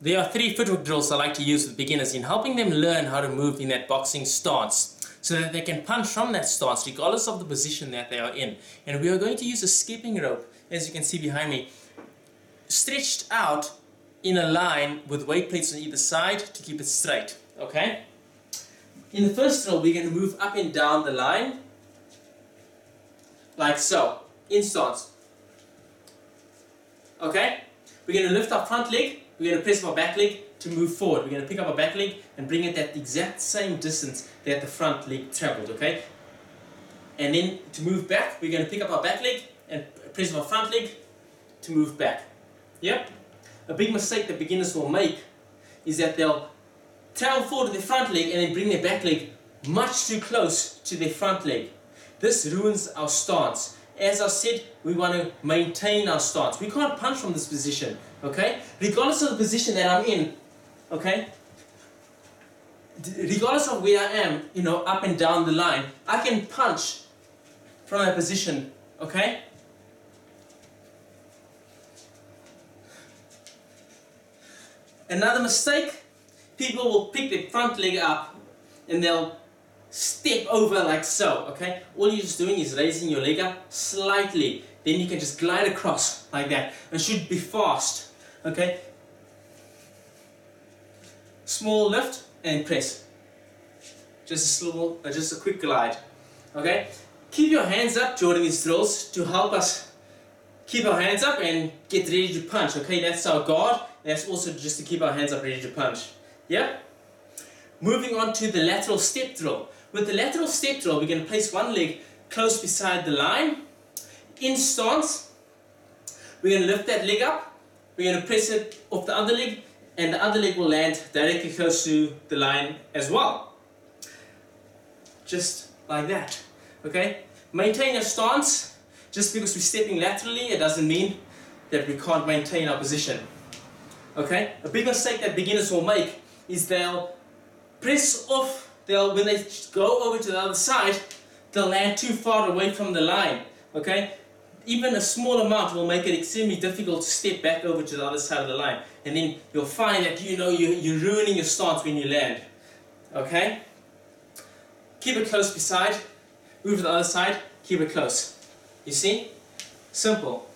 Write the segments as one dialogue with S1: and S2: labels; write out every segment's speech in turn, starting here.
S1: There are three footwork drills I like to use with beginners in helping them learn how to move in that boxing stance so that they can punch from that stance regardless of the position that they are in. And we are going to use a skipping rope, as you can see behind me, stretched out in a line with weight plates on either side to keep it straight. Okay? In the first drill, we're going to move up and down the line like so, in stance. Okay? We're going to lift our front leg we're going to press our back leg to move forward. We're going to pick up our back leg and bring it at the exact same distance that the front leg traveled, okay? And then to move back, we're going to pick up our back leg and press our front leg to move back. Yep. A big mistake that beginners will make is that they'll travel forward with their front leg and then bring their back leg much too close to their front leg. This ruins our stance. As I said, we want to maintain our stance. We can't punch from this position okay? Regardless of the position that I'm in, okay? Regardless of where I am, you know, up and down the line, I can punch from that position, okay? Another mistake, people will pick their front leg up and they'll step over like so, okay? All you're just doing is raising your leg up slightly. Then you can just glide across like that. and should be fast. Okay? Small lift and press. Just a small, uh, just a quick glide. Okay? Keep your hands up during these drills to help us keep our hands up and get ready to punch. Okay, that's our guard. That's also just to keep our hands up ready to punch. Yeah? Moving on to the lateral step drill. With the lateral step drill, we're going to place one leg close beside the line. In stance, we're going to lift that leg up we're going to press it off the other leg and the other leg will land directly close to the line as well. Just like that. Okay? Maintain your stance. Just because we're stepping laterally, it doesn't mean that we can't maintain our position. Okay? A big mistake that beginners will make is they'll press off, they'll when they go over to the other side, they'll land too far away from the line. Okay? even a small amount will make it extremely difficult to step back over to the other side of the line. And then you'll find that you know you, you're ruining your stance when you land. Okay? Keep it close beside. Move to the other side. Keep it close. You see? Simple.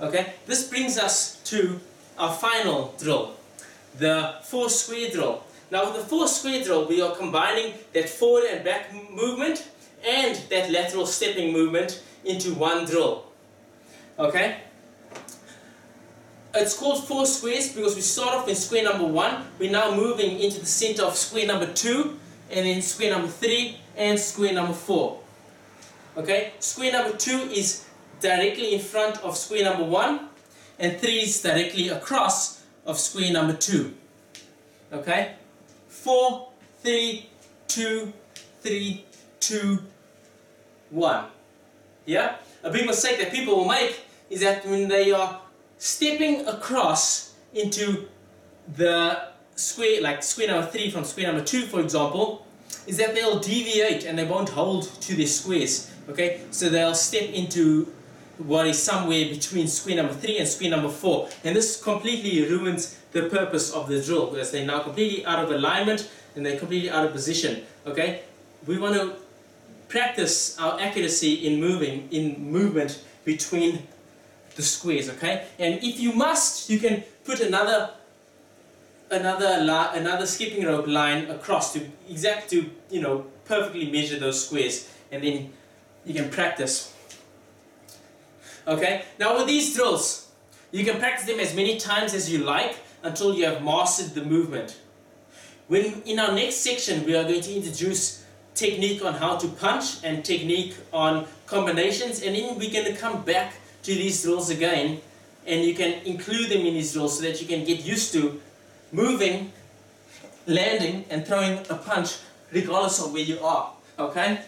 S1: Okay? This brings us to our final drill. The four square drill. Now with the four square drill, we are combining that forward and back movement and that lateral stepping movement into one drill. Okay? It's called four squares because we start off in square number one. We're now moving into the center of square number two, and then square number three, and square number four. Okay? Square number two is directly in front of square number one, and three is directly across of square number two. Okay? Four, three, two, three, two, one. Yeah? A big mistake that people will make is that when they are stepping across into the square, like square number 3 from square number 2 for example, is that they'll deviate and they won't hold to their squares. Okay? So they'll step into what is somewhere between square number 3 and square number 4. And this completely ruins the purpose of the drill because they're now completely out of alignment and they're completely out of position. Okay? We want to practice our accuracy in moving, in movement between the squares, okay? And if you must, you can put another another another skipping rope line across to exact to you know perfectly measure those squares and then you can practice okay now with these drills you can practice them as many times as you like until you have mastered the movement when in our next section we are going to introduce technique on how to punch and technique on combinations and then we're going to come back to these drills again and you can include them in these drills so that you can get used to moving, landing and throwing a punch regardless of where you are. Okay?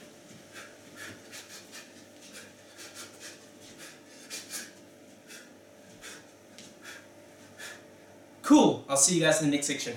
S1: Cool. I'll see you guys in the next section.